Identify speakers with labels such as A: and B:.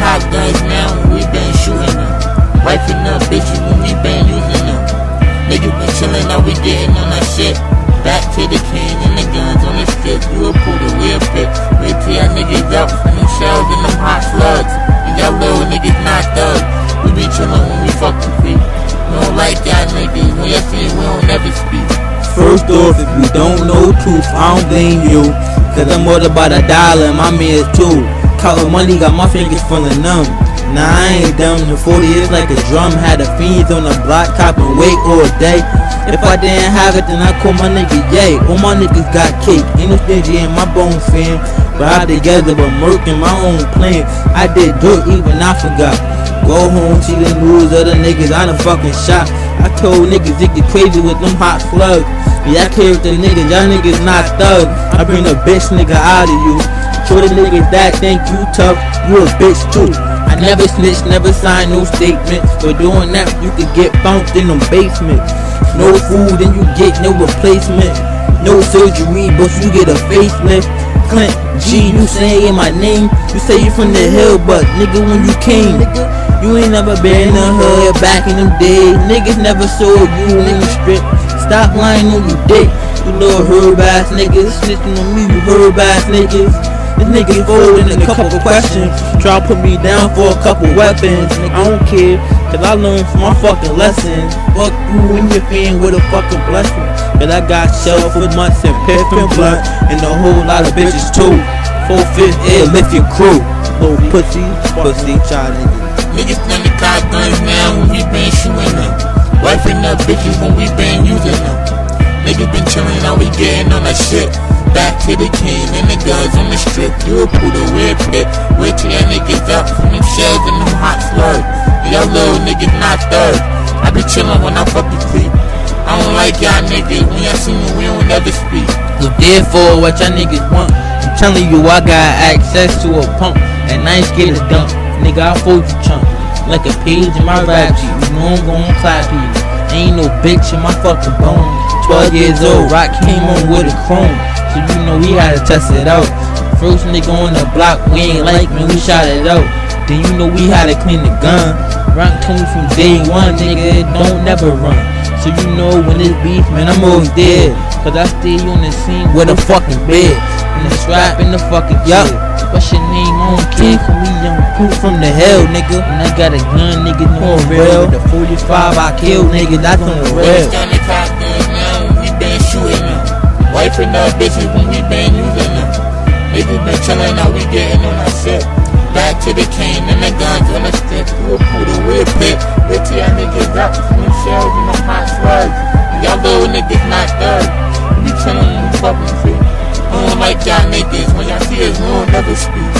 A: cop guns now we been shooting them. Wifing up bitches when we been using them. Niggas been chillin', now we getting on that shit. Back to the king and the guns on the strip. You a pull the real pick. Wait till y'all niggas out from them shells and them hot slugs. And y'all little niggas not thugs. We be chillin' when we fucking free. We don't like y'all niggas. When y'all see we don't never speak.
B: First off, if you don't know truth, I don't blame you. Cause I'm all about a dollar and my man too. Counting money got my fingers feeling numb. Nah, I ain't dumb. The 40 is like a drum. Had the fiends on the block, copping weight all day. If I didn't have it, then I call my nigga Yay. All my niggas got cake. Ain't no stingy in my bone fam. Ride together, but murking my own plan. I did dirt, even I forgot. Go home, see the news of the niggas I done fucking shot. I told niggas it get crazy with them hot slugs. Yeah, I care with the niggas, y'all niggas not thugs. I bring a bitch nigga out of you. Show the niggas that think you tough, you a bitch too. I never snitch, never sign no statements. For doing that, you could get bounced in them basements. No food, then you get no replacement. No surgery, but you get a facelift. Clint G, you saying my name. You say you from the hill, but nigga, when you came, you ain't never been in the hood back in them days. Niggas never saw you in the strip. Stop lying on you dick. You little herb ass niggas. Snitching on me, you herb ass niggas. This nigga folding a couple questions. Try to put me down for a couple weapons. I don't care, cause I learned from my fucking lessons. Fuck you and your fan with a fucking blessing. But I got shell for months and piff and blunt. And a whole lot of bitches too. Four fifth air, lift your crew. Little pussy, pussy, child niggas.
A: Niggas tend to cop guns now when we been shooting them. Wifing up bitches when we been using them. Niggas been chillin', now we getting on that shit. Back to the king and the guns on the strip. You a pull the red pit. Wait till y'all niggas up from them shells and them hot slugs. Y'all little niggas not thugs. I be chillin' when I fucking sleep. I don't like y'all niggas. When y'all see me, we don't never speak.
B: So therefore, what y'all niggas want? I'm telling you, I got access to a pump, and ain't scared to dump. Nigga, I fold you chunk like a page in my rap sheet. You know I'm gon' clap you. Ain't no bitch in my fucking bones. 12 years old, rock came on with a chrome. So you know we had to test it out. First nigga on the block, we ain't like me, we shot it out. Then you know we had to clean the gun. Rock told me from day one, nigga, don't never run. So you know when it's beef, man, I'm always dead. Cause I stay on the scene with a fucking bed. And the strap in the fucking yup. What's your name on kid? Call me young Tooth from the hell, nigga. And I got a gun, nigga, no real. With the 45 I kill, nigga, that's on the real.
A: tend to cop guns now we been shooting them. Wifing up bitches when we been using them. Niggas been chillin', now we getting on our shit. Back to the cane and the guns on the stick. A pull the pit. Wait till y'all niggas from them shells and them hot slugs. Y'all little niggas not thugs. We chillin' we fucking free. I don't like y'all niggas. When y'all see us, we don't never speak.